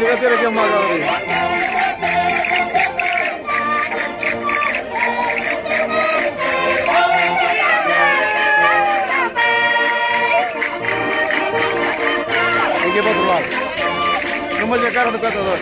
ligatura aqui, Magali. Aqui para outro lado. Filma a cara do catador.